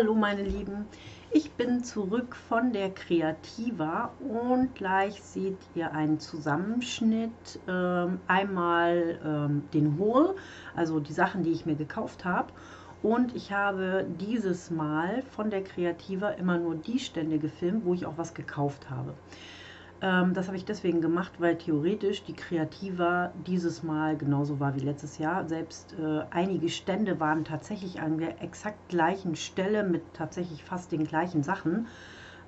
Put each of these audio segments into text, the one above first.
Hallo meine Lieben, ich bin zurück von der Kreativa und gleich seht ihr einen Zusammenschnitt. Ähm, einmal ähm, den Haul, also die Sachen, die ich mir gekauft habe. Und ich habe dieses Mal von der Kreativa immer nur die Stände gefilmt, wo ich auch was gekauft habe. Ähm, das habe ich deswegen gemacht, weil theoretisch die Kreativa dieses Mal genauso war wie letztes Jahr. Selbst äh, einige Stände waren tatsächlich an der exakt gleichen Stelle mit tatsächlich fast den gleichen Sachen.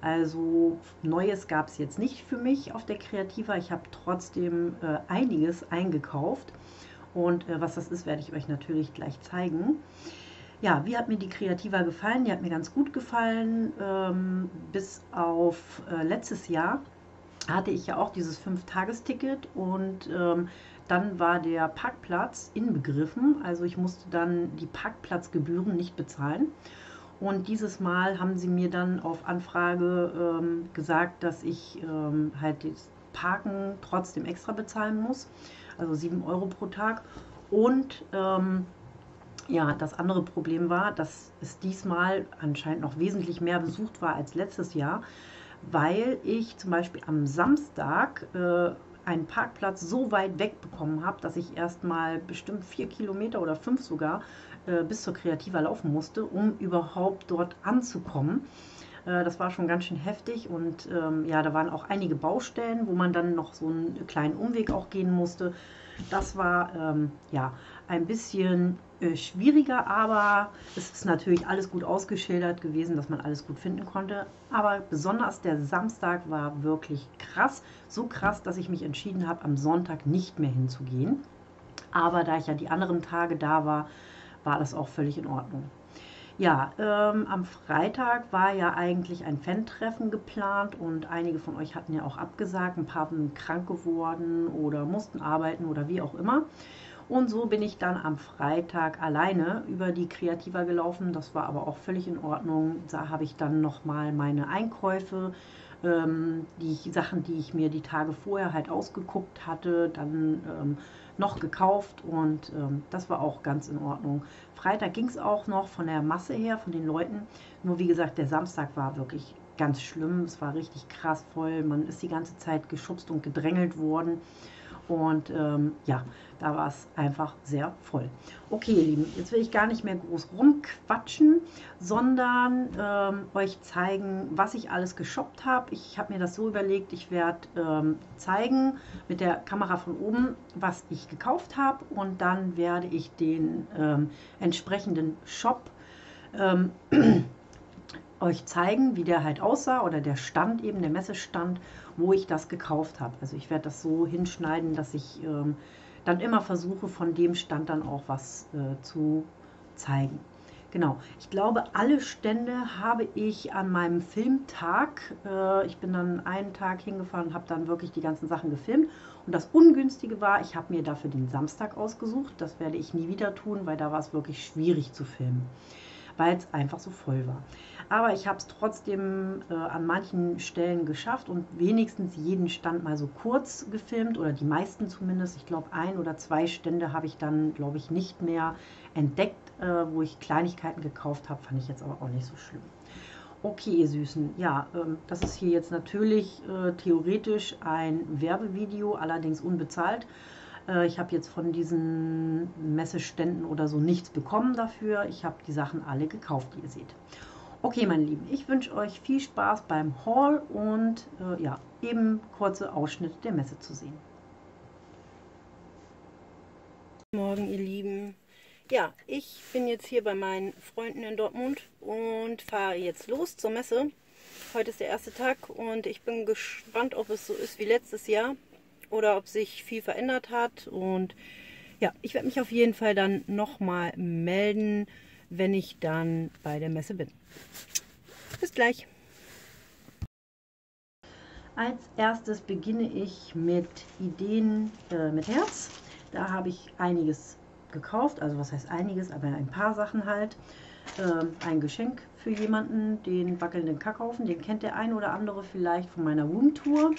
Also Neues gab es jetzt nicht für mich auf der Kreativa. Ich habe trotzdem äh, einiges eingekauft. Und äh, was das ist, werde ich euch natürlich gleich zeigen. Ja, wie hat mir die Kreativa gefallen? Die hat mir ganz gut gefallen, ähm, bis auf äh, letztes Jahr hatte ich ja auch dieses Fünf-Tages-Ticket und ähm, dann war der Parkplatz inbegriffen. Also ich musste dann die Parkplatzgebühren nicht bezahlen. Und dieses Mal haben sie mir dann auf Anfrage ähm, gesagt, dass ich ähm, halt das Parken trotzdem extra bezahlen muss. Also 7 Euro pro Tag. Und ähm, ja, das andere Problem war, dass es diesmal anscheinend noch wesentlich mehr besucht war als letztes Jahr weil ich zum Beispiel am Samstag äh, einen Parkplatz so weit weg bekommen habe, dass ich erstmal bestimmt vier Kilometer oder fünf sogar äh, bis zur Kreativa laufen musste, um überhaupt dort anzukommen. Äh, das war schon ganz schön heftig und ähm, ja, da waren auch einige Baustellen, wo man dann noch so einen kleinen Umweg auch gehen musste. Das war ähm, ja ein bisschen äh, schwieriger, aber es ist natürlich alles gut ausgeschildert gewesen, dass man alles gut finden konnte. Aber besonders der Samstag war wirklich krass. So krass, dass ich mich entschieden habe, am Sonntag nicht mehr hinzugehen. Aber da ich ja die anderen Tage da war, war das auch völlig in Ordnung. Ja, ähm, am Freitag war ja eigentlich ein Fan-Treffen geplant und einige von euch hatten ja auch abgesagt. Ein paar sind krank geworden oder mussten arbeiten oder wie auch immer. Und so bin ich dann am Freitag alleine über die Kreativa gelaufen. Das war aber auch völlig in Ordnung. Da habe ich dann nochmal meine Einkäufe, ähm, die Sachen, die ich mir die Tage vorher halt ausgeguckt hatte, dann ähm, noch gekauft und ähm, das war auch ganz in Ordnung. Freitag ging es auch noch von der Masse her, von den Leuten. Nur wie gesagt, der Samstag war wirklich ganz schlimm. Es war richtig krass voll. Man ist die ganze Zeit geschubst und gedrängelt worden. Und ähm, ja, da war es einfach sehr voll. Okay, ihr Lieben, jetzt will ich gar nicht mehr groß rumquatschen, sondern ähm, euch zeigen, was ich alles geshoppt habe. Ich habe mir das so überlegt, ich werde ähm, zeigen mit der Kamera von oben, was ich gekauft habe und dann werde ich den ähm, entsprechenden Shop ähm, euch zeigen, wie der halt aussah oder der Stand eben, der Messestand, wo ich das gekauft habe. Also ich werde das so hinschneiden, dass ich ähm, dann immer versuche, von dem Stand dann auch was äh, zu zeigen. Genau, ich glaube, alle Stände habe ich an meinem Filmtag, äh, ich bin dann einen Tag hingefahren und habe dann wirklich die ganzen Sachen gefilmt. Und das Ungünstige war, ich habe mir dafür den Samstag ausgesucht. Das werde ich nie wieder tun, weil da war es wirklich schwierig zu filmen weil es einfach so voll war. Aber ich habe es trotzdem äh, an manchen Stellen geschafft und wenigstens jeden Stand mal so kurz gefilmt oder die meisten zumindest. Ich glaube, ein oder zwei Stände habe ich dann, glaube ich, nicht mehr entdeckt, äh, wo ich Kleinigkeiten gekauft habe. Fand ich jetzt aber auch nicht so schlimm. Okay, ihr Süßen, ja, ähm, das ist hier jetzt natürlich äh, theoretisch ein Werbevideo, allerdings unbezahlt. Äh, ich habe jetzt von diesen Messeständen oder so nichts bekommen dafür. Ich habe die Sachen alle gekauft, wie ihr seht. Okay, meine Lieben, ich wünsche euch viel Spaß beim Haul und äh, ja, eben kurze Ausschnitte der Messe zu sehen. Morgen, ihr Lieben. Ja, ich bin jetzt hier bei meinen Freunden in Dortmund und fahre jetzt los zur Messe. Heute ist der erste Tag und ich bin gespannt, ob es so ist wie letztes Jahr oder ob sich viel verändert hat. Und ja, ich werde mich auf jeden Fall dann nochmal melden, wenn ich dann bei der Messe bin. Bis gleich. Als erstes beginne ich mit Ideen äh, mit Herz. Da habe ich einiges gekauft, also was heißt einiges, aber ein paar Sachen halt. Ähm, ein Geschenk für jemanden, den wackelnden Kackhaufen, den kennt der ein oder andere vielleicht von meiner Roomtour.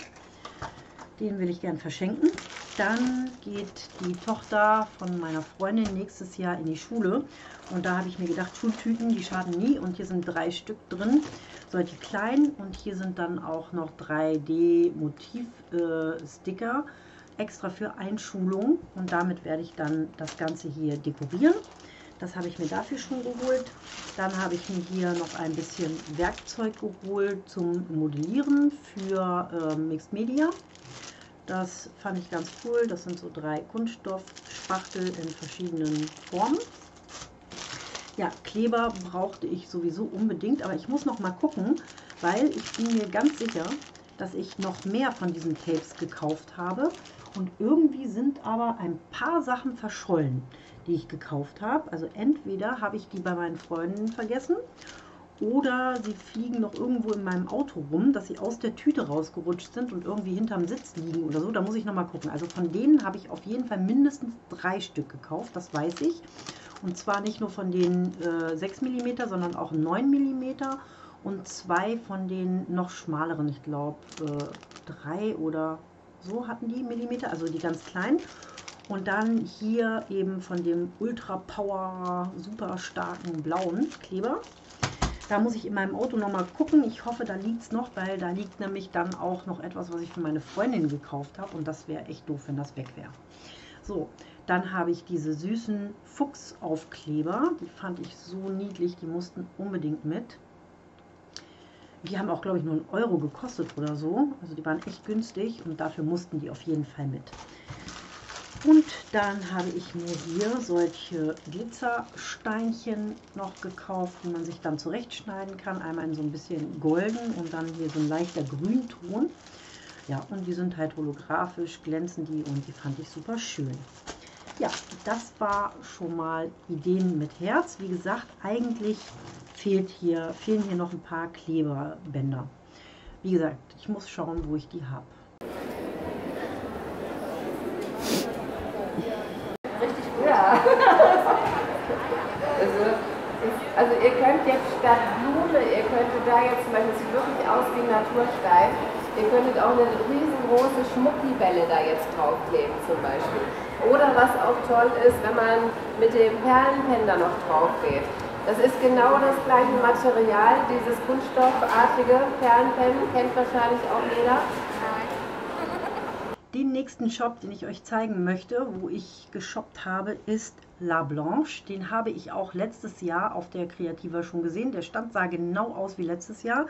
Den will ich gern verschenken. Dann geht die Tochter von meiner Freundin nächstes Jahr in die Schule. Und da habe ich mir gedacht, Schultüten, die schaden nie. Und hier sind drei Stück drin, solche kleinen. Und hier sind dann auch noch 3D-Motiv-Sticker äh, extra für Einschulung. Und damit werde ich dann das Ganze hier dekorieren. Das habe ich mir dafür schon geholt. Dann habe ich mir hier noch ein bisschen Werkzeug geholt zum Modellieren für äh, Mixed Media. Das fand ich ganz cool. Das sind so drei Kunststoffspachtel in verschiedenen Formen. Ja, Kleber brauchte ich sowieso unbedingt, aber ich muss noch mal gucken, weil ich bin mir ganz sicher, dass ich noch mehr von diesen Tapes gekauft habe. Und irgendwie sind aber ein paar Sachen verschollen, die ich gekauft habe. Also entweder habe ich die bei meinen Freunden vergessen oder sie fliegen noch irgendwo in meinem Auto rum, dass sie aus der Tüte rausgerutscht sind und irgendwie hinterm Sitz liegen oder so. Da muss ich nochmal gucken. Also von denen habe ich auf jeden Fall mindestens drei Stück gekauft, das weiß ich. Und zwar nicht nur von den äh, 6 mm, sondern auch 9 mm und zwei von den noch schmaleren, ich glaube äh, drei oder so hatten die Millimeter, also die ganz kleinen. Und dann hier eben von dem Ultra Power super starken blauen Kleber. Da muss ich in meinem Auto nochmal gucken. Ich hoffe, da liegt es noch, weil da liegt nämlich dann auch noch etwas, was ich für meine Freundin gekauft habe. Und das wäre echt doof, wenn das weg wäre. So, dann habe ich diese süßen Fuchsaufkleber. Die fand ich so niedlich, die mussten unbedingt mit. Die haben auch, glaube ich, nur einen Euro gekostet oder so. Also die waren echt günstig und dafür mussten die auf jeden Fall mit. Und dann habe ich mir hier solche Glitzersteinchen noch gekauft, die man sich dann zurechtschneiden kann. Einmal in so ein bisschen golden und dann hier so ein leichter Grünton. Ja, und die sind halt holographisch, glänzen die und die fand ich super schön. Ja, das war schon mal Ideen mit Herz. Wie gesagt, eigentlich fehlt hier, fehlen hier noch ein paar Kleberbänder. Wie gesagt, ich muss schauen, wo ich die habe. also, also ihr könnt jetzt statt Blume, ihr könntet da jetzt zum Beispiel, es sieht wirklich aus wie Naturstein, ihr könntet auch eine riesengroße Schmuckibelle da jetzt draufkleben zum Beispiel. Oder was auch toll ist, wenn man mit dem Perlenpen da noch drauf geht. Das ist genau das gleiche Material, dieses kunststoffartige Perlenpen, kennt wahrscheinlich auch jeder. Den nächsten Shop, den ich euch zeigen möchte, wo ich geshoppt habe, ist La Blanche. Den habe ich auch letztes Jahr auf der Kreativa schon gesehen. Der Stand sah genau aus wie letztes Jahr.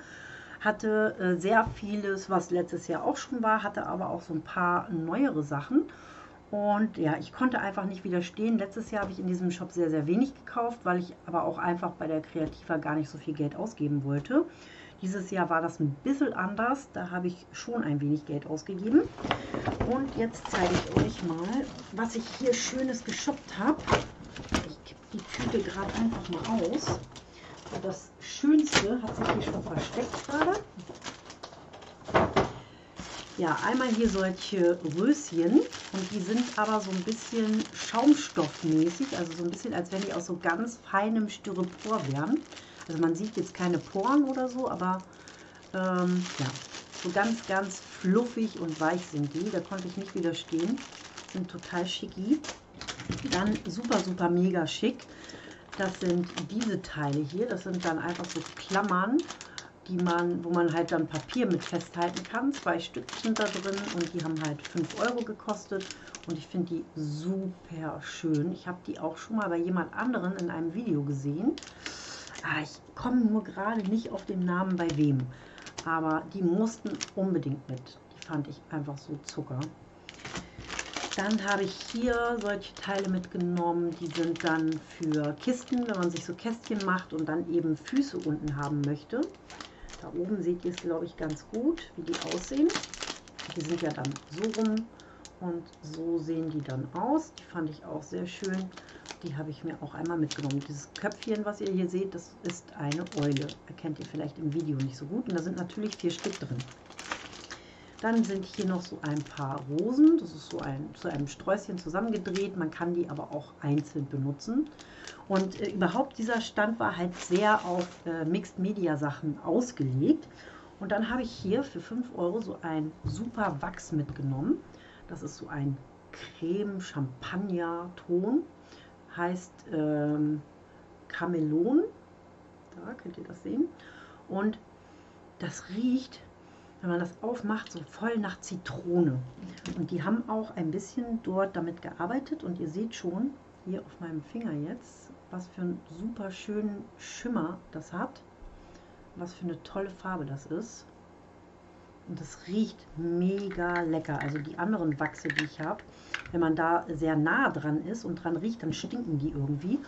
Hatte äh, sehr vieles, was letztes Jahr auch schon war, hatte aber auch so ein paar neuere Sachen. Und ja, ich konnte einfach nicht widerstehen. Letztes Jahr habe ich in diesem Shop sehr, sehr wenig gekauft, weil ich aber auch einfach bei der Kreativa gar nicht so viel Geld ausgeben wollte. Dieses Jahr war das ein bisschen anders. Da habe ich schon ein wenig Geld ausgegeben. Und jetzt zeige ich euch mal, was ich hier Schönes geshoppt habe. Ich kippe die Tüte gerade einfach mal aus. Das Schönste hat sich hier schon versteckt gerade. Ja, einmal hier solche Röschen und die sind aber so ein bisschen schaumstoffmäßig, also so ein bisschen, als wenn die aus so ganz feinem Styropor wären. Also man sieht jetzt keine Poren oder so, aber ähm, ja, so ganz, ganz fluffig und weich sind die. Da konnte ich nicht widerstehen. Sind total schicki. Dann super, super mega schick. Das sind diese Teile hier. Das sind dann einfach so Klammern, die man, wo man halt dann Papier mit festhalten kann. Zwei Stück sind da drin und die haben halt 5 Euro gekostet. Und ich finde die super schön. Ich habe die auch schon mal bei jemand anderen in einem Video gesehen. Ah, ich komme nur gerade nicht auf den Namen bei wem. Aber die mussten unbedingt mit. Die fand ich einfach so Zucker. Dann habe ich hier solche Teile mitgenommen, die sind dann für Kisten, wenn man sich so Kästchen macht und dann eben Füße unten haben möchte. Da oben seht ihr es, glaube ich, ganz gut, wie die aussehen. Die sind ja dann so rum und so sehen die dann aus. Die fand ich auch sehr schön. Die habe ich mir auch einmal mitgenommen. Dieses Köpfchen, was ihr hier seht, das ist eine Eule. Erkennt ihr vielleicht im Video nicht so gut. Und da sind natürlich vier Stück drin. Dann sind hier noch so ein paar Rosen. Das ist so ein, zu einem Sträußchen zusammengedreht. Man kann die aber auch einzeln benutzen. Und äh, überhaupt dieser Stand war halt sehr auf äh, Mixed Media Sachen ausgelegt. Und dann habe ich hier für 5 Euro so ein super Wachs mitgenommen. Das ist so ein Creme Champagner Ton. Heißt ähm, Kamelon. Da könnt ihr das sehen. Und das riecht, wenn man das aufmacht, so voll nach Zitrone. Und die haben auch ein bisschen dort damit gearbeitet. Und ihr seht schon hier auf meinem Finger jetzt, was für einen super schönen Schimmer das hat. Was für eine tolle Farbe das ist. Und das riecht mega lecker. Also die anderen Wachse, die ich habe, wenn man da sehr nah dran ist und dran riecht, dann stinken die irgendwie.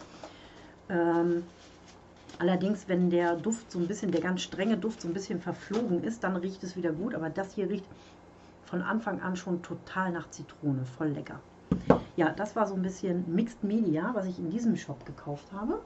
Ähm, allerdings, wenn der Duft so ein bisschen, der ganz strenge Duft so ein bisschen verflogen ist, dann riecht es wieder gut. Aber das hier riecht von Anfang an schon total nach Zitrone. Voll lecker. Ja, das war so ein bisschen Mixed Media, was ich in diesem Shop gekauft habe.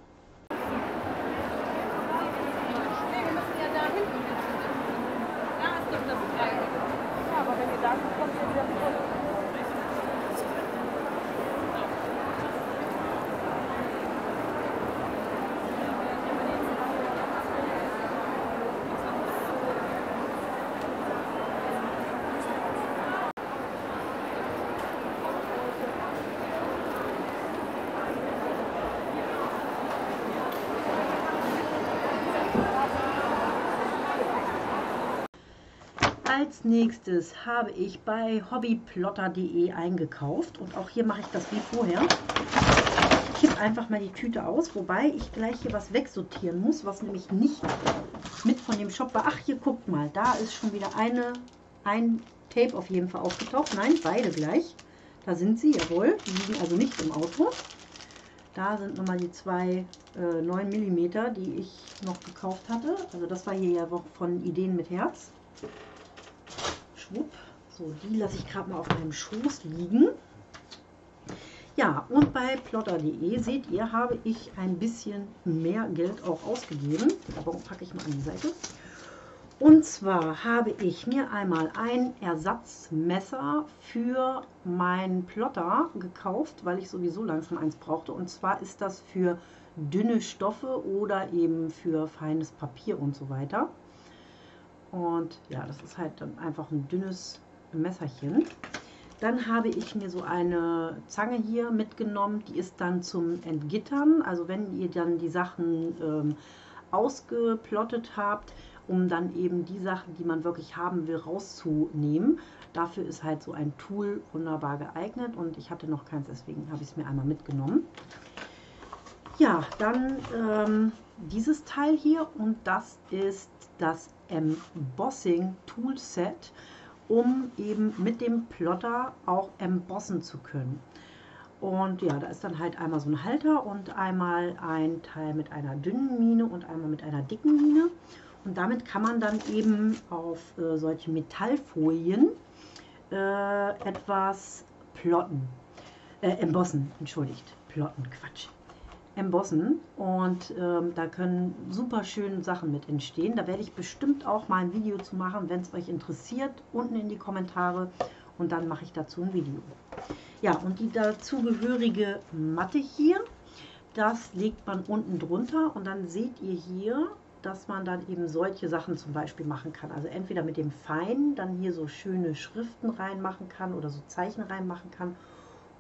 Als nächstes habe ich bei hobbyplotter.de eingekauft und auch hier mache ich das wie vorher. Ich kippe einfach mal die Tüte aus, wobei ich gleich hier was wegsortieren muss, was nämlich nicht mit von dem Shop war. Ach, hier guckt mal, da ist schon wieder eine, ein Tape auf jeden Fall aufgetaucht. Nein, beide gleich. Da sind sie, jawohl. Die liegen also nicht im Auto. Da sind nochmal die zwei äh, 9 mm, die ich noch gekauft hatte. Also das war hier ja von Ideen mit Herz. Schwupp. So, die lasse ich gerade mal auf meinem Schoß liegen. Ja, und bei plotter.de seht ihr, habe ich ein bisschen mehr Geld auch ausgegeben. Aber packe ich mal an die Seite. Und zwar habe ich mir einmal ein Ersatzmesser für meinen Plotter gekauft, weil ich sowieso langsam eins brauchte. Und zwar ist das für dünne Stoffe oder eben für feines Papier und so weiter. Und ja, das ist halt dann einfach ein dünnes Messerchen. Dann habe ich mir so eine Zange hier mitgenommen, die ist dann zum Entgittern. Also wenn ihr dann die Sachen ähm, ausgeplottet habt, um dann eben die Sachen, die man wirklich haben will, rauszunehmen. Dafür ist halt so ein Tool wunderbar geeignet und ich hatte noch keins, deswegen habe ich es mir einmal mitgenommen. Ja, dann ähm, dieses Teil hier und das ist das Embossing Toolset, um eben mit dem Plotter auch embossen zu können. Und ja, da ist dann halt einmal so ein Halter und einmal ein Teil mit einer dünnen Mine und einmal mit einer dicken Mine. Und damit kann man dann eben auf äh, solche Metallfolien äh, etwas plotten, äh, embossen, entschuldigt, plotten, Quatsch embossen und ähm, da können super schöne Sachen mit entstehen. Da werde ich bestimmt auch mal ein Video zu machen, wenn es euch interessiert, unten in die Kommentare und dann mache ich dazu ein Video. Ja, und die dazugehörige Matte hier, das legt man unten drunter und dann seht ihr hier, dass man dann eben solche Sachen zum Beispiel machen kann. Also entweder mit dem Feinen dann hier so schöne Schriften reinmachen kann oder so Zeichen reinmachen kann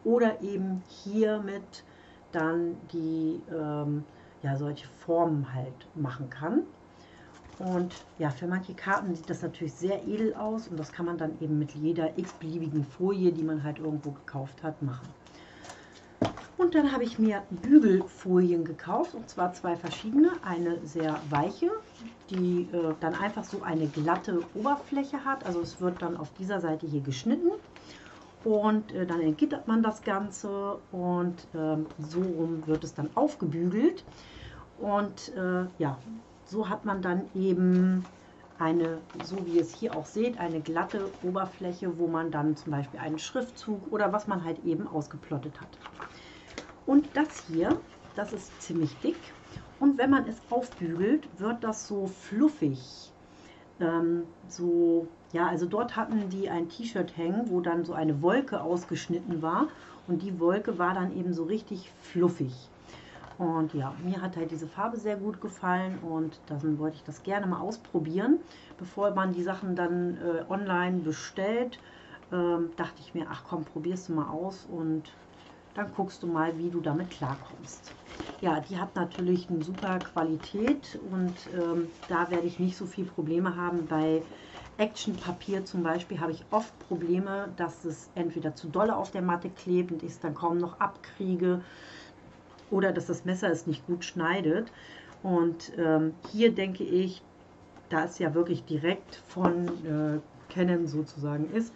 oder eben hier mit dann die ähm, ja, solche Formen halt machen kann. Und ja, für manche Karten sieht das natürlich sehr edel aus und das kann man dann eben mit jeder x-beliebigen Folie, die man halt irgendwo gekauft hat, machen. Und dann habe ich mir Bügelfolien gekauft und zwar zwei verschiedene. Eine sehr weiche, die äh, dann einfach so eine glatte Oberfläche hat. Also es wird dann auf dieser Seite hier geschnitten und äh, dann entgittert man das Ganze und äh, so rum wird es dann aufgebügelt. Und äh, ja, so hat man dann eben eine, so wie ihr es hier auch seht, eine glatte Oberfläche, wo man dann zum Beispiel einen Schriftzug oder was man halt eben ausgeplottet hat. Und das hier, das ist ziemlich dick. Und wenn man es aufbügelt, wird das so fluffig, ähm, so ja, also dort hatten die ein T-Shirt hängen, wo dann so eine Wolke ausgeschnitten war und die Wolke war dann eben so richtig fluffig. Und ja, mir hat halt diese Farbe sehr gut gefallen und dann wollte ich das gerne mal ausprobieren, bevor man die Sachen dann äh, online bestellt. ähm, dachte ich mir, ach komm, probierst du mal aus und dann guckst du mal, wie du damit klarkommst. Ja, die hat natürlich eine super Qualität und ähm, da werde ich nicht so viel Probleme haben. Bei Actionpapier zum Beispiel habe ich oft Probleme, dass es entweder zu dolle auf der Matte klebt und ich es dann kaum noch abkriege oder dass das Messer es nicht gut schneidet. Und ähm, hier denke ich, da es ja wirklich direkt von äh, Canon sozusagen ist,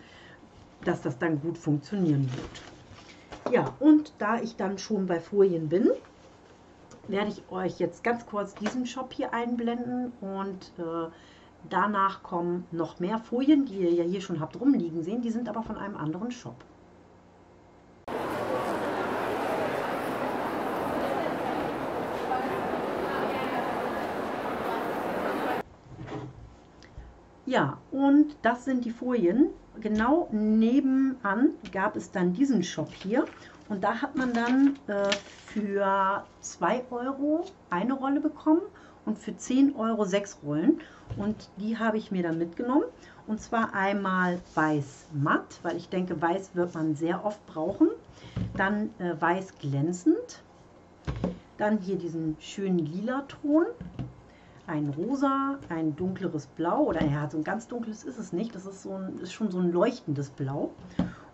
dass das dann gut funktionieren wird. Ja, und da ich dann schon bei Folien bin, werde ich euch jetzt ganz kurz diesen Shop hier einblenden und äh, danach kommen noch mehr Folien, die ihr ja hier schon habt rumliegen sehen, die sind aber von einem anderen Shop. Ja, und das sind die Folien. Genau nebenan gab es dann diesen Shop hier. Und da hat man dann äh, für 2 Euro eine Rolle bekommen und für 10 Euro sechs Rollen. Und die habe ich mir dann mitgenommen. Und zwar einmal weiß matt, weil ich denke, weiß wird man sehr oft brauchen. Dann äh, weiß glänzend. Dann hier diesen schönen lila Ton ein rosa, ein dunkleres Blau oder ja, so ein ganz dunkles ist es nicht. Das ist, so ein, ist schon so ein leuchtendes Blau.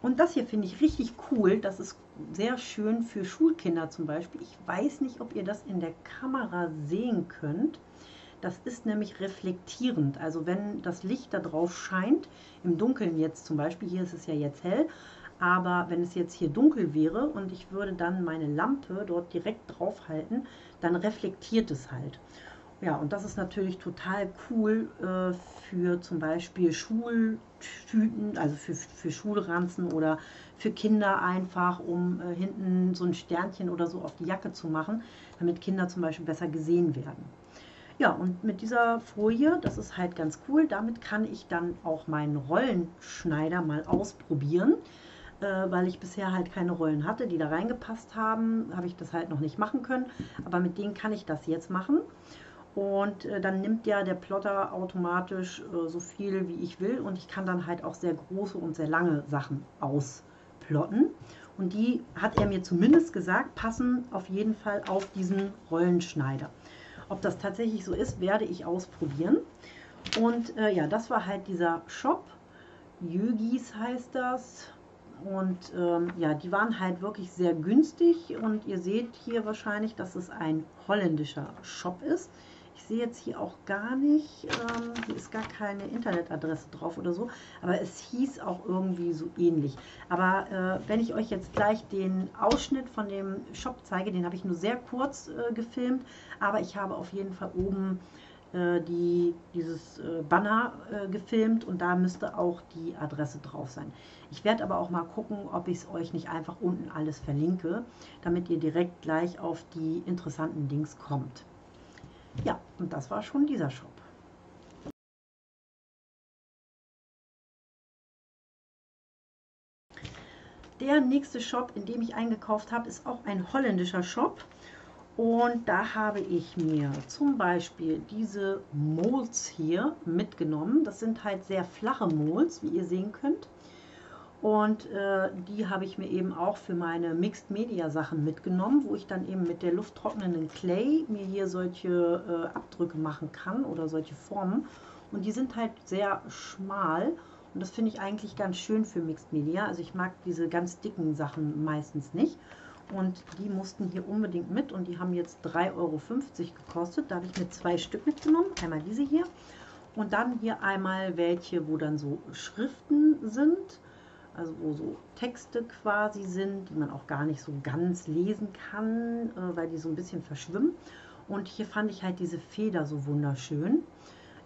Und das hier finde ich richtig cool. Das ist sehr schön für Schulkinder zum Beispiel. Ich weiß nicht, ob ihr das in der Kamera sehen könnt. Das ist nämlich reflektierend. Also wenn das Licht da drauf scheint, im Dunkeln jetzt zum Beispiel, hier ist es ja jetzt hell, aber wenn es jetzt hier dunkel wäre und ich würde dann meine Lampe dort direkt drauf halten, dann reflektiert es halt. Ja, und das ist natürlich total cool äh, für zum Beispiel Schultüten, also für, für Schulranzen oder für Kinder einfach, um äh, hinten so ein Sternchen oder so auf die Jacke zu machen, damit Kinder zum Beispiel besser gesehen werden. Ja, und mit dieser Folie, das ist halt ganz cool, damit kann ich dann auch meinen Rollenschneider mal ausprobieren. Äh, weil ich bisher halt keine Rollen hatte, die da reingepasst haben, habe ich das halt noch nicht machen können. Aber mit denen kann ich das jetzt machen. Und äh, dann nimmt ja der Plotter automatisch äh, so viel, wie ich will. Und ich kann dann halt auch sehr große und sehr lange Sachen ausplotten. Und die hat er mir zumindest gesagt, passen auf jeden Fall auf diesen Rollenschneider. Ob das tatsächlich so ist, werde ich ausprobieren. Und äh, ja, das war halt dieser Shop. Jögis heißt das. Und ähm, ja, die waren halt wirklich sehr günstig. Und ihr seht hier wahrscheinlich, dass es ein holländischer Shop ist. Ich sehe jetzt hier auch gar nicht, ähm, hier ist gar keine Internetadresse drauf oder so, aber es hieß auch irgendwie so ähnlich. Aber äh, wenn ich euch jetzt gleich den Ausschnitt von dem Shop zeige, den habe ich nur sehr kurz äh, gefilmt, aber ich habe auf jeden Fall oben äh, die, dieses äh, Banner äh, gefilmt und da müsste auch die Adresse drauf sein. Ich werde aber auch mal gucken, ob ich es euch nicht einfach unten alles verlinke, damit ihr direkt gleich auf die interessanten Links kommt. Ja, und das war schon dieser Shop. Der nächste Shop, in dem ich eingekauft habe, ist auch ein holländischer Shop. Und da habe ich mir zum Beispiel diese Molds hier mitgenommen. Das sind halt sehr flache Molds, wie ihr sehen könnt. Und äh, die habe ich mir eben auch für meine Mixed Media Sachen mitgenommen, wo ich dann eben mit der lufttrocknenden Clay mir hier solche äh, Abdrücke machen kann oder solche Formen. Und die sind halt sehr schmal und das finde ich eigentlich ganz schön für Mixed Media. Also ich mag diese ganz dicken Sachen meistens nicht. Und die mussten hier unbedingt mit und die haben jetzt 3,50 Euro gekostet. Da habe ich mir zwei Stück mitgenommen. Einmal diese hier und dann hier einmal welche, wo dann so Schriften sind also wo so Texte quasi sind, die man auch gar nicht so ganz lesen kann, äh, weil die so ein bisschen verschwimmen. Und hier fand ich halt diese Feder so wunderschön.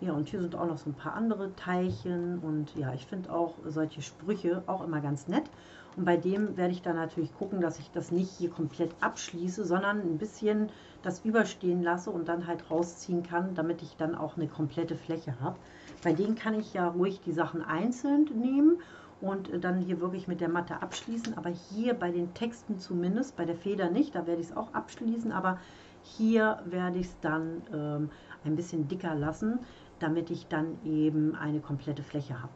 Ja, und hier sind auch noch so ein paar andere Teilchen und ja, ich finde auch solche Sprüche auch immer ganz nett. Und bei dem werde ich dann natürlich gucken, dass ich das nicht hier komplett abschließe, sondern ein bisschen das überstehen lasse und dann halt rausziehen kann, damit ich dann auch eine komplette Fläche habe. Bei denen kann ich ja ruhig die Sachen einzeln nehmen und dann hier wirklich mit der Matte abschließen. Aber hier bei den Texten zumindest, bei der Feder nicht, da werde ich es auch abschließen, aber hier werde ich es dann ähm, ein bisschen dicker lassen, damit ich dann eben eine komplette Fläche habe.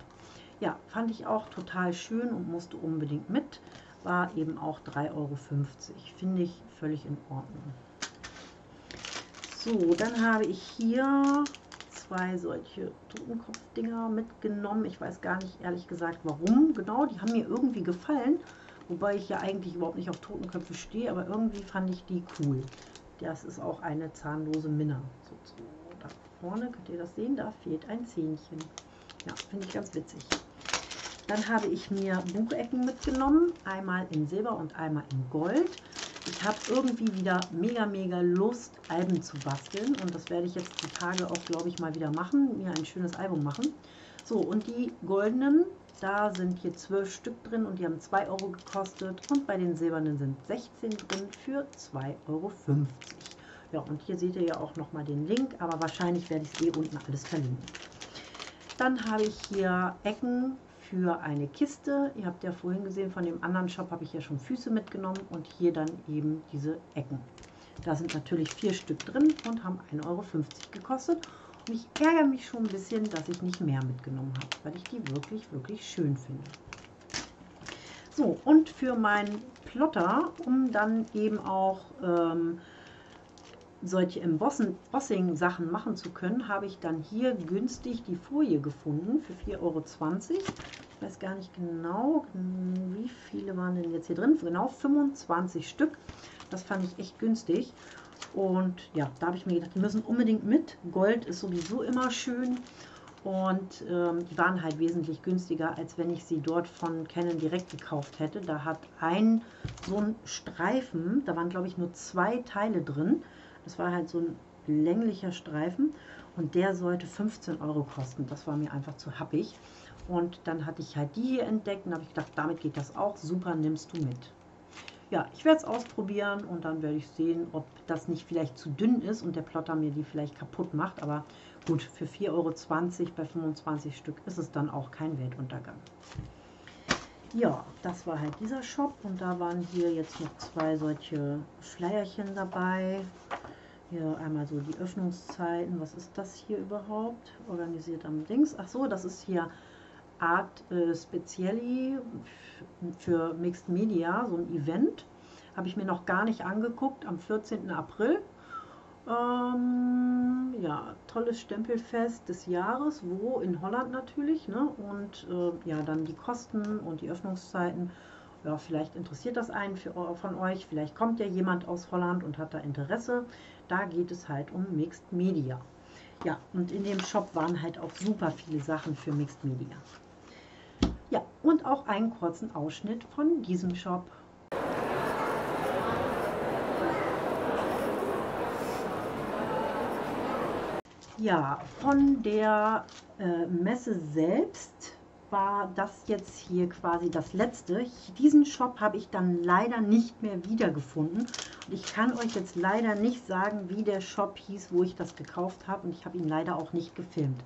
Ja, fand ich auch total schön und musste unbedingt mit. War eben auch 3,50 Euro. Finde ich völlig in Ordnung. So, dann habe ich hier zwei solche Totenkopfdinger mitgenommen. Ich weiß gar nicht ehrlich gesagt warum genau. Die haben mir irgendwie gefallen. Wobei ich ja eigentlich überhaupt nicht auf Totenköpfe stehe, aber irgendwie fand ich die cool. Das ist auch eine zahnlose Minna. So, so, da vorne könnt ihr das sehen, da fehlt ein Zähnchen. Ja, finde ich ganz witzig. Dann habe ich mir Buchecken mitgenommen, einmal in Silber und einmal in Gold. Ich habe irgendwie wieder mega, mega Lust, Alben zu basteln. Und das werde ich jetzt die Tage auch, glaube ich, mal wieder machen. Mir ein schönes Album machen. So, und die goldenen, da sind hier zwölf Stück drin und die haben 2 Euro gekostet. Und bei den silbernen sind 16 drin für 2,50 Euro. Ja, und hier seht ihr ja auch nochmal den Link, aber wahrscheinlich werde ich es eh unten alles verlinken. Dann habe ich hier Ecken für eine Kiste. Ihr habt ja vorhin gesehen, von dem anderen Shop habe ich ja schon Füße mitgenommen und hier dann eben diese Ecken. Da sind natürlich vier Stück drin und haben 1,50 Euro gekostet. Und ich ärgere mich schon ein bisschen, dass ich nicht mehr mitgenommen habe, weil ich die wirklich, wirklich schön finde. So, und für meinen Plotter, um dann eben auch ähm, solche Embossing-Sachen machen zu können, habe ich dann hier günstig die Folie gefunden für 4,20 Euro. Ich weiß gar nicht genau, wie viele waren denn jetzt hier drin. Genau 25 Stück. Das fand ich echt günstig. Und ja, da habe ich mir gedacht, die müssen unbedingt mit. Gold ist sowieso immer schön. Und ähm, die waren halt wesentlich günstiger, als wenn ich sie dort von Canon direkt gekauft hätte. Da hat ein so ein Streifen, da waren glaube ich nur zwei Teile drin. Das war halt so ein länglicher Streifen und der sollte 15 Euro kosten. Das war mir einfach zu happig. Und dann hatte ich halt die hier entdeckt und habe ich gedacht, damit geht das auch. Super, nimmst du mit. Ja, ich werde es ausprobieren und dann werde ich sehen, ob das nicht vielleicht zu dünn ist und der Plotter mir die vielleicht kaputt macht. Aber gut, für 4,20 Euro bei 25 Stück ist es dann auch kein Weltuntergang. Ja, das war halt dieser Shop und da waren hier jetzt noch zwei solche Flyerchen dabei. Hier einmal so die Öffnungszeiten. Was ist das hier überhaupt? Organisiert am Dings. Ach so, das ist hier Art äh, Speciali für Mixed Media, so ein Event. Habe ich mir noch gar nicht angeguckt, am 14. April. Ähm, ja, tolles Stempelfest des Jahres, wo? In Holland natürlich. Ne? Und äh, ja, dann die Kosten und die Öffnungszeiten ja, vielleicht interessiert das einen für, von euch, vielleicht kommt ja jemand aus Holland und hat da Interesse. Da geht es halt um Mixed Media. Ja, und in dem Shop waren halt auch super viele Sachen für Mixed Media. Ja, und auch einen kurzen Ausschnitt von diesem Shop. Ja, von der äh, Messe selbst war das jetzt hier quasi das letzte. Diesen Shop habe ich dann leider nicht mehr wiedergefunden. Ich kann euch jetzt leider nicht sagen, wie der Shop hieß, wo ich das gekauft habe. Und ich habe ihn leider auch nicht gefilmt.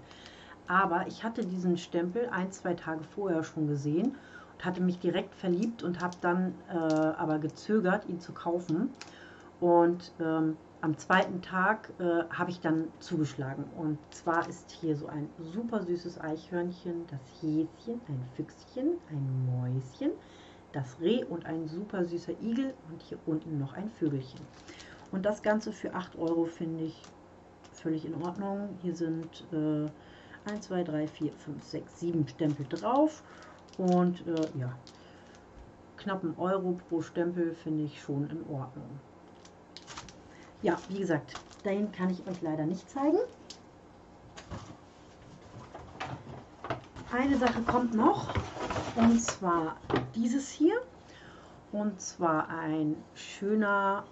Aber ich hatte diesen Stempel ein, zwei Tage vorher schon gesehen und hatte mich direkt verliebt und habe dann äh, aber gezögert, ihn zu kaufen. Und ähm, am zweiten Tag äh, habe ich dann zugeschlagen. Und zwar ist hier so ein super süßes Eichhörnchen, das Häschen, ein Füchschen, ein Mäuschen, das Reh und ein super süßer Igel und hier unten noch ein Vögelchen. Und das Ganze für 8 Euro finde ich völlig in Ordnung. Hier sind äh, 1, 2, 3, 4, 5, 6, 7 Stempel drauf. Und äh, ja, knapp ein Euro pro Stempel finde ich schon in Ordnung. Ja, wie gesagt, den kann ich euch leider nicht zeigen. Eine Sache kommt noch, und zwar dieses hier. Und zwar ein schöner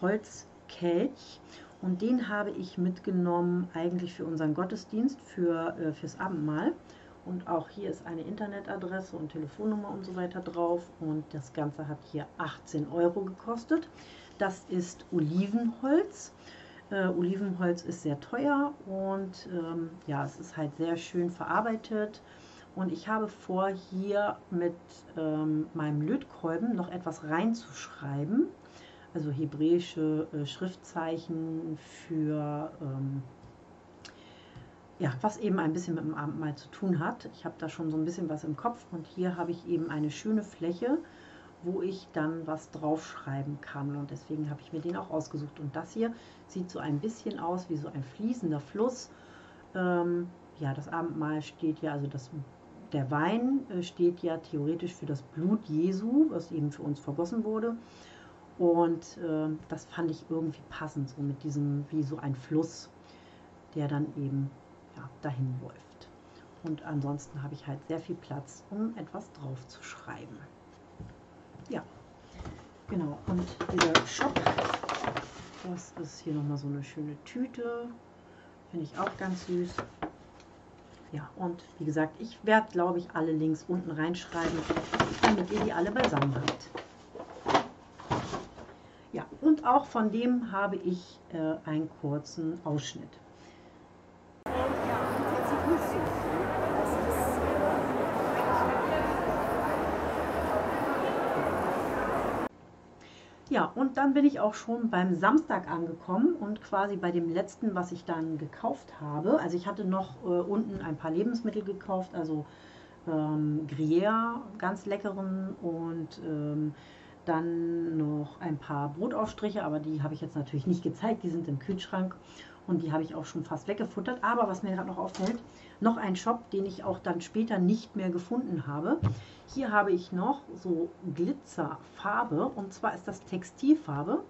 Holzkelch. Und den habe ich mitgenommen eigentlich für unseren Gottesdienst, für, äh, fürs Abendmahl. Und auch hier ist eine Internetadresse und Telefonnummer und so weiter drauf. Und das Ganze hat hier 18 Euro gekostet. Das ist Olivenholz. Äh, Olivenholz ist sehr teuer und ähm, ja, es ist halt sehr schön verarbeitet. Und ich habe vor, hier mit ähm, meinem Lötkolben noch etwas reinzuschreiben. Also hebräische äh, Schriftzeichen für, ähm, ja, was eben ein bisschen mit dem Abendmahl zu tun hat. Ich habe da schon so ein bisschen was im Kopf und hier habe ich eben eine schöne Fläche, wo ich dann was draufschreiben kann und deswegen habe ich mir den auch ausgesucht. Und das hier sieht so ein bisschen aus wie so ein fließender Fluss. Ähm, ja, das Abendmahl steht ja, also das, der Wein äh, steht ja theoretisch für das Blut Jesu, was eben für uns vergossen wurde. Und äh, das fand ich irgendwie passend, so mit diesem, wie so ein Fluss, der dann eben ja, dahin läuft. Und ansonsten habe ich halt sehr viel Platz, um etwas drauf zu schreiben. Ja, genau. Und dieser Shop, das ist hier nochmal so eine schöne Tüte. Finde ich auch ganz süß. Ja, und wie gesagt, ich werde, glaube ich, alle Links unten reinschreiben, damit ihr die alle beisammen habt. Ja, und auch von dem habe ich äh, einen kurzen Ausschnitt. Ja, und dann bin ich auch schon beim Samstag angekommen und quasi bei dem letzten, was ich dann gekauft habe. Also ich hatte noch äh, unten ein paar Lebensmittel gekauft, also ähm, Gruyère, ganz leckeren und ähm, dann noch ein paar Brotaufstriche, aber die habe ich jetzt natürlich nicht gezeigt, die sind im Kühlschrank und die habe ich auch schon fast weggefuttert. Aber was mir gerade noch auffällt, noch ein Shop, den ich auch dann später nicht mehr gefunden habe. Hier habe ich noch so Glitzerfarbe und zwar ist das Textilfarbe,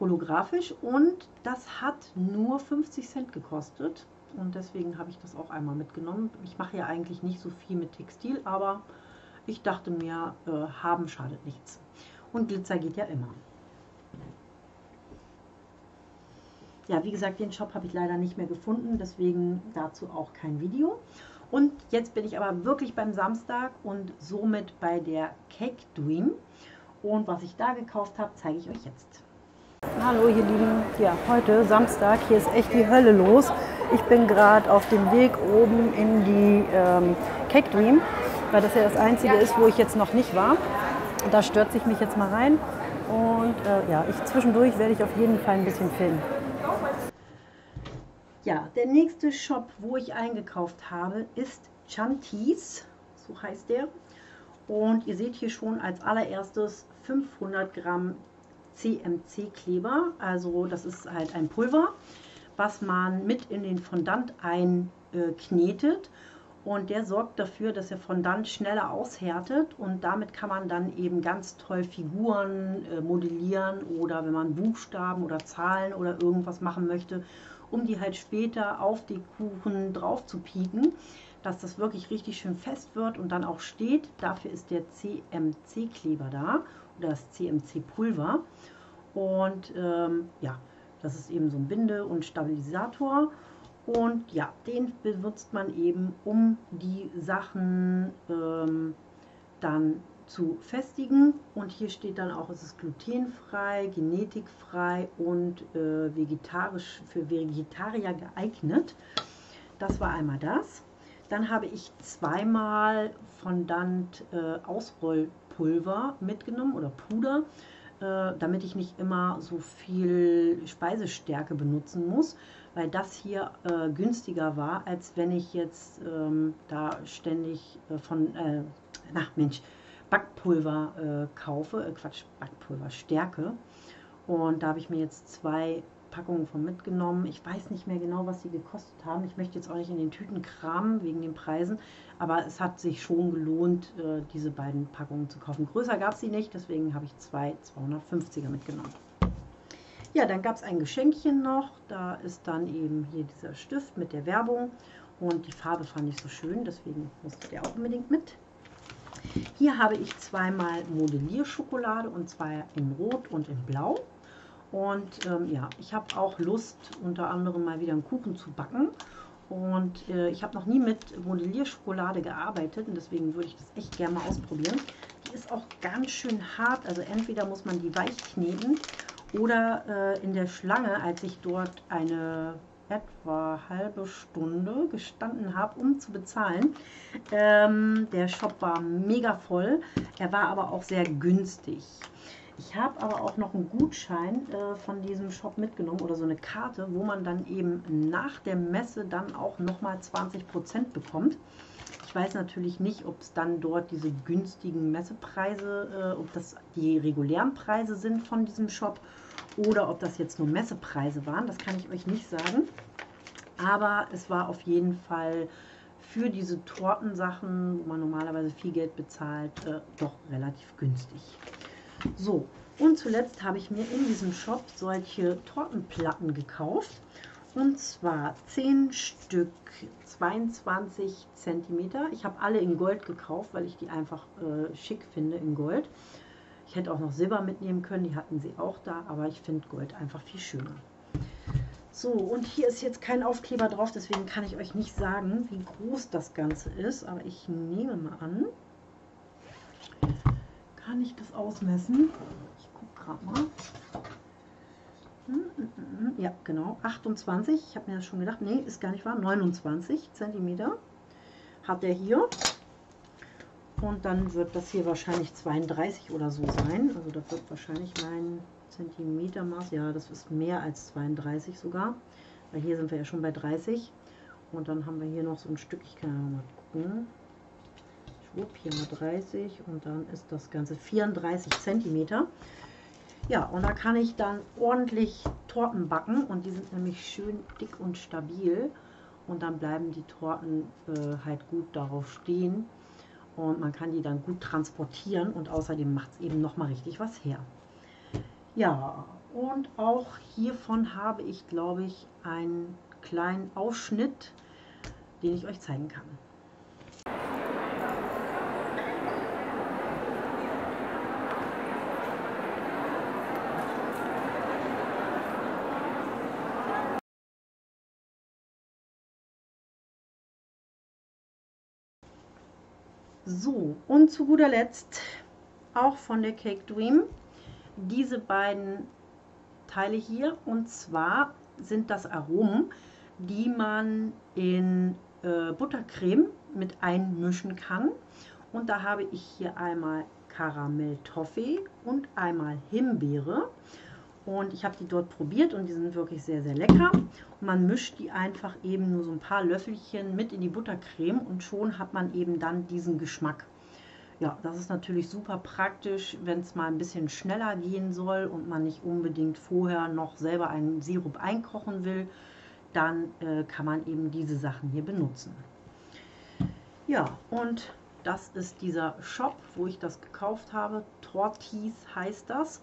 holographisch und das hat nur 50 Cent gekostet und deswegen habe ich das auch einmal mitgenommen. Ich mache ja eigentlich nicht so viel mit Textil, aber ich dachte mir, äh, haben schadet nichts. Und Glitzer geht ja immer. Ja, wie gesagt, den Shop habe ich leider nicht mehr gefunden, deswegen dazu auch kein Video. Und jetzt bin ich aber wirklich beim Samstag und somit bei der Cake Dream. Und was ich da gekauft habe, zeige ich euch jetzt. Hallo ihr Lieben, ja heute Samstag, hier ist echt die Hölle los. Ich bin gerade auf dem Weg oben in die ähm, Cake Dream, weil das ja das einzige ist, wo ich jetzt noch nicht war. Da stürze ich mich jetzt mal rein und äh, ja, ich zwischendurch werde ich auf jeden Fall ein bisschen filmen. Ja, der nächste Shop, wo ich eingekauft habe, ist Chantis, so heißt der. Und ihr seht hier schon als allererstes 500 Gramm CMC-Kleber. Also das ist halt ein Pulver, was man mit in den Fondant einknetet. Und der sorgt dafür, dass der Fondant schneller aushärtet und damit kann man dann eben ganz toll Figuren äh, modellieren oder wenn man Buchstaben oder Zahlen oder irgendwas machen möchte um die halt später auf die Kuchen drauf zu pieken, dass das wirklich richtig schön fest wird und dann auch steht. Dafür ist der CMC-Kleber da oder das CMC-Pulver. Und ähm, ja, das ist eben so ein Binde- und Stabilisator. Und ja, den benutzt man eben, um die Sachen ähm, dann zu festigen. Und hier steht dann auch, es ist glutenfrei, genetikfrei und äh, vegetarisch für Vegetarier geeignet. Das war einmal das. Dann habe ich zweimal Fondant äh, Ausrollpulver mitgenommen oder Puder, äh, damit ich nicht immer so viel Speisestärke benutzen muss, weil das hier äh, günstiger war, als wenn ich jetzt ähm, da ständig äh, von, äh, na Mensch, Backpulver äh, kaufe, äh, Quatsch, Backpulver, Stärke. Und da habe ich mir jetzt zwei Packungen von mitgenommen. Ich weiß nicht mehr genau, was sie gekostet haben. Ich möchte jetzt auch nicht in den Tüten kramen wegen den Preisen, aber es hat sich schon gelohnt, äh, diese beiden Packungen zu kaufen. Größer gab es sie nicht, deswegen habe ich zwei 250er mitgenommen. Ja, dann gab es ein Geschenkchen noch. Da ist dann eben hier dieser Stift mit der Werbung und die Farbe fand ich so schön, deswegen musste der auch unbedingt mit. Hier habe ich zweimal Modellierschokolade und zwar in Rot und in Blau. Und ähm, ja, ich habe auch Lust, unter anderem mal wieder einen Kuchen zu backen. Und äh, ich habe noch nie mit Modellierschokolade gearbeitet und deswegen würde ich das echt gerne mal ausprobieren. Die ist auch ganz schön hart, also entweder muss man die weich kneten oder äh, in der Schlange, als ich dort eine etwa halbe Stunde gestanden habe, um zu bezahlen. Ähm, der Shop war mega voll, er war aber auch sehr günstig. Ich habe aber auch noch einen Gutschein äh, von diesem Shop mitgenommen oder so eine Karte, wo man dann eben nach der Messe dann auch nochmal 20% bekommt. Ich weiß natürlich nicht, ob es dann dort diese günstigen Messepreise, äh, ob das die regulären Preise sind von diesem Shop oder ob das jetzt nur Messepreise waren. Das kann ich euch nicht sagen. Aber es war auf jeden Fall für diese Tortensachen, wo man normalerweise viel Geld bezahlt, äh, doch relativ günstig. So, und zuletzt habe ich mir in diesem Shop solche Tortenplatten gekauft. Und zwar 10 Stück, 22 cm. Ich habe alle in Gold gekauft, weil ich die einfach äh, schick finde in Gold. Ich hätte auch noch Silber mitnehmen können, die hatten sie auch da, aber ich finde Gold einfach viel schöner. So, und hier ist jetzt kein Aufkleber drauf, deswegen kann ich euch nicht sagen, wie groß das Ganze ist, aber ich nehme mal an. Kann ich das ausmessen? Ich gucke gerade mal. Hm, hm, hm, ja, genau, 28. Ich habe mir das schon gedacht, nee, ist gar nicht wahr, 29 cm hat der hier. Und dann wird das hier wahrscheinlich 32 oder so sein. Also das wird wahrscheinlich mein Zentimetermaß. Ja, das ist mehr als 32 sogar. Weil hier sind wir ja schon bei 30. Und dann haben wir hier noch so ein Stück. Ich kann ja mal gucken. Schwupp, hier mal 30. Und dann ist das Ganze 34 Zentimeter. Ja, und da kann ich dann ordentlich Torten backen. Und die sind nämlich schön dick und stabil. Und dann bleiben die Torten äh, halt gut darauf stehen und man kann die dann gut transportieren und außerdem macht es eben noch mal richtig was her. Ja, und auch hiervon habe ich, glaube ich, einen kleinen Ausschnitt, den ich euch zeigen kann. So, und zu guter Letzt auch von der Cake Dream diese beiden Teile hier. Und zwar sind das Aromen, die man in äh, Buttercreme mit einmischen kann. Und da habe ich hier einmal Karamell Toffee und einmal Himbeere. Und ich habe die dort probiert und die sind wirklich sehr, sehr lecker. Und man mischt die einfach eben nur so ein paar Löffelchen mit in die Buttercreme und schon hat man eben dann diesen Geschmack. Ja, das ist natürlich super praktisch, wenn es mal ein bisschen schneller gehen soll und man nicht unbedingt vorher noch selber einen Sirup einkochen will. Dann äh, kann man eben diese Sachen hier benutzen. Ja, und das ist dieser Shop, wo ich das gekauft habe. Tortis heißt das.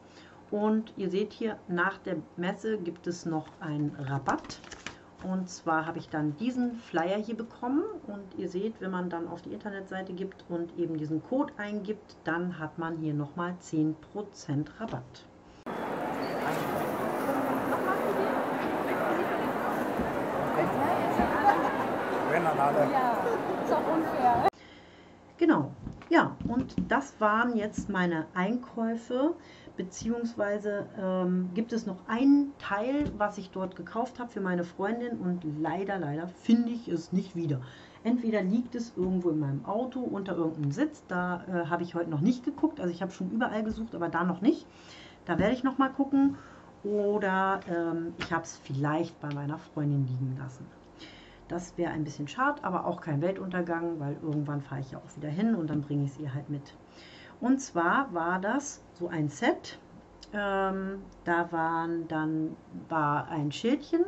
Und ihr seht hier, nach der Messe gibt es noch einen Rabatt. Und zwar habe ich dann diesen Flyer hier bekommen und ihr seht, wenn man dann auf die Internetseite gibt und eben diesen Code eingibt, dann hat man hier nochmal 10% Rabatt. Ja, ist auch unfair. Und das waren jetzt meine Einkäufe beziehungsweise ähm, gibt es noch einen Teil, was ich dort gekauft habe für meine Freundin und leider, leider finde ich es nicht wieder. Entweder liegt es irgendwo in meinem Auto unter irgendeinem Sitz, da äh, habe ich heute noch nicht geguckt, also ich habe schon überall gesucht, aber da noch nicht. Da werde ich noch mal gucken oder ähm, ich habe es vielleicht bei meiner Freundin liegen lassen. Das wäre ein bisschen schade, aber auch kein Weltuntergang, weil irgendwann fahre ich ja auch wieder hin und dann bringe ich es ihr halt mit. Und zwar war das so ein Set. Ähm, da waren dann war ein Schildchen,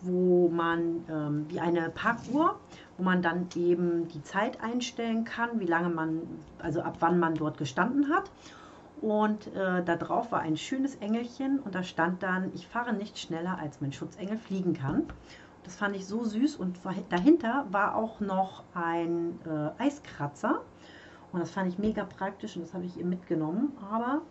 wo man ähm, wie eine Parkuhr, wo man dann eben die Zeit einstellen kann, wie lange man, also ab wann man dort gestanden hat. Und äh, da drauf war ein schönes Engelchen und da stand dann, ich fahre nicht schneller, als mein Schutzengel fliegen kann. Das fand ich so süß und dahinter war auch noch ein äh, Eiskratzer und das fand ich mega praktisch und das habe ich ihr mitgenommen. Aber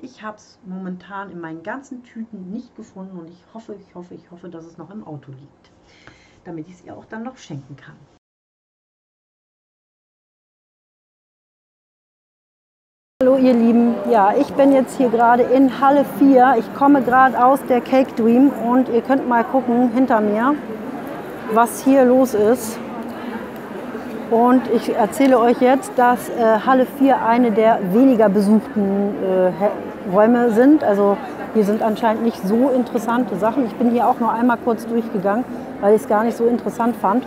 ich habe es momentan in meinen ganzen Tüten nicht gefunden und ich hoffe, ich hoffe, ich hoffe, dass es noch im Auto liegt, damit ich es ihr auch dann noch schenken kann. Hallo ihr Lieben, ja, ich bin jetzt hier gerade in Halle 4. Ich komme gerade aus der Cake Dream und ihr könnt mal gucken hinter mir, was hier los ist. Und ich erzähle euch jetzt, dass äh, Halle 4 eine der weniger besuchten äh, Räume sind. Also hier sind anscheinend nicht so interessante Sachen. Ich bin hier auch nur einmal kurz durchgegangen, weil ich es gar nicht so interessant fand.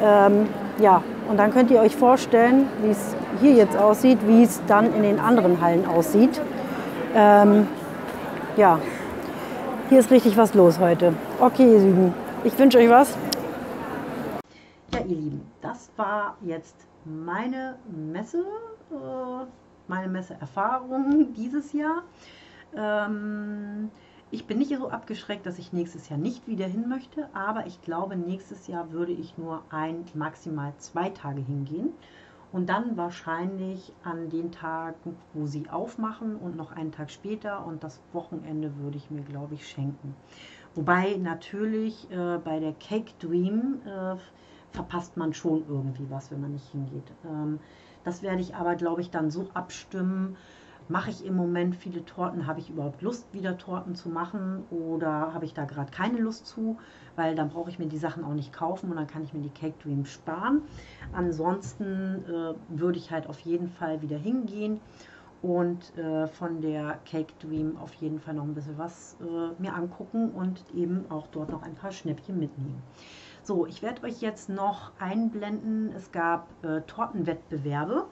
Ähm, ja, und dann könnt ihr euch vorstellen, wie es hier jetzt aussieht, wie es dann in den anderen Hallen aussieht. Ähm, ja, hier ist richtig was los heute. Okay, ihr Süden, ich wünsche euch was. Ja, ihr Lieben, das war jetzt meine Messe, äh, meine Messeerfahrung dieses Jahr. Ähm, ich bin nicht so abgeschreckt, dass ich nächstes Jahr nicht wieder hin möchte, aber ich glaube, nächstes Jahr würde ich nur ein, maximal zwei Tage hingehen und dann wahrscheinlich an den Tagen, wo sie aufmachen und noch einen Tag später und das Wochenende würde ich mir, glaube ich, schenken. Wobei natürlich äh, bei der Cake Dream äh, verpasst man schon irgendwie was, wenn man nicht hingeht. Ähm, das werde ich aber, glaube ich, dann so abstimmen, mache ich im Moment viele Torten, habe ich überhaupt Lust, wieder Torten zu machen oder habe ich da gerade keine Lust zu, weil dann brauche ich mir die Sachen auch nicht kaufen und dann kann ich mir die Cake Dream sparen. Ansonsten äh, würde ich halt auf jeden Fall wieder hingehen und äh, von der Cake Dream auf jeden Fall noch ein bisschen was äh, mir angucken und eben auch dort noch ein paar Schnäppchen mitnehmen. So, ich werde euch jetzt noch einblenden, es gab äh, Tortenwettbewerbe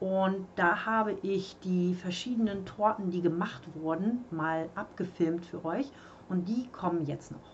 und da habe ich die verschiedenen Torten, die gemacht wurden, mal abgefilmt für euch. Und die kommen jetzt noch.